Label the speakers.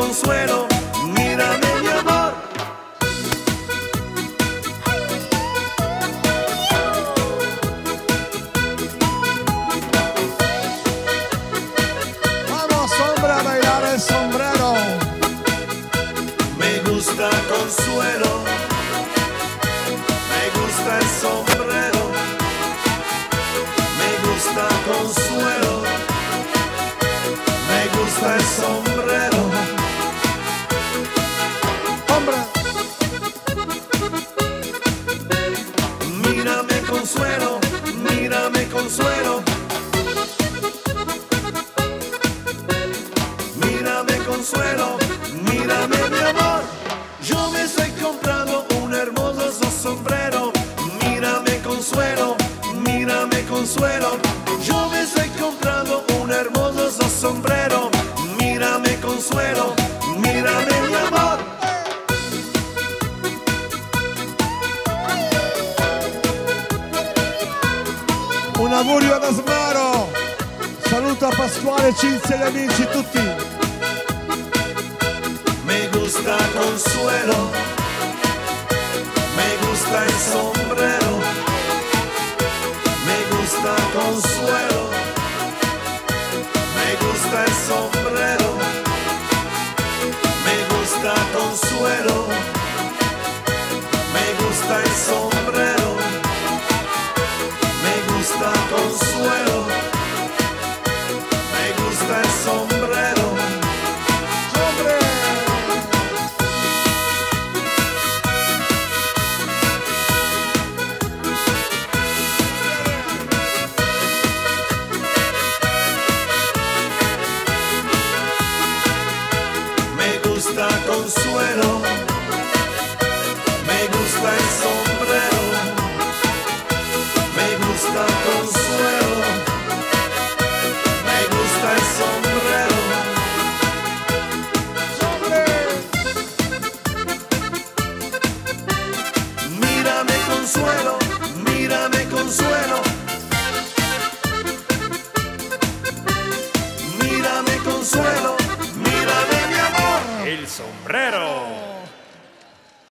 Speaker 1: consuelo, mírame mi amor.
Speaker 2: Vamos, hombre, a bailar el sombrero.
Speaker 1: Me gusta consuelo, Mírame consuelo, mírame consuelo. Mírame consuelo, mírame mi amor. Yo me estoy comprando un hermoso sombrero. Mírame consuelo, mírame consuelo. Yo me estoy comprando un hermoso sombrero. Mírame consuelo, mírame
Speaker 2: augurio ad Asmaro. Saluto a Pasquale, Cinzia e gli amici tutti.
Speaker 1: Me gusta consuelo,
Speaker 3: sombrero.